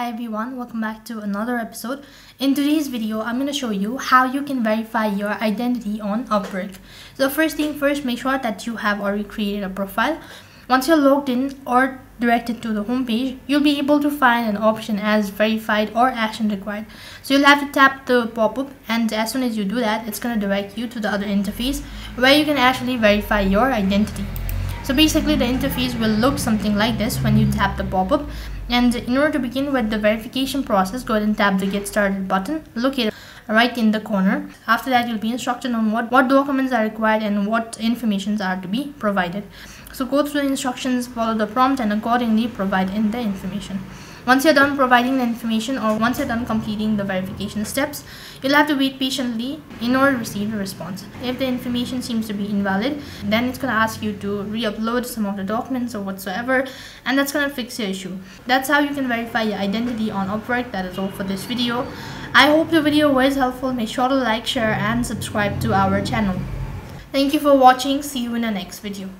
Hi everyone, welcome back to another episode. In today's video, I'm going to show you how you can verify your identity on Upwork. So first thing first, make sure that you have already created a profile. Once you're logged in or directed to the homepage, you'll be able to find an option as verified or action required. So you'll have to tap the pop-up and as soon as you do that, it's going to direct you to the other interface where you can actually verify your identity. So basically the interface will look something like this when you tap the pop-up. And in order to begin with the verification process go ahead and tap the get started button located right in the corner. After that you'll be instructed on what what documents are required and what informations are to be provided. So go through the instructions follow the prompt and accordingly provide in the information once you're done providing the information or once you're done completing the verification steps, you'll have to wait patiently in order to receive a response. If the information seems to be invalid, then it's going to ask you to re-upload some of the documents or whatsoever, and that's going to fix your issue. That's how you can verify your identity on Upwork. That is all for this video. I hope the video was helpful. Make sure to like, share, and subscribe to our channel. Thank you for watching. See you in the next video.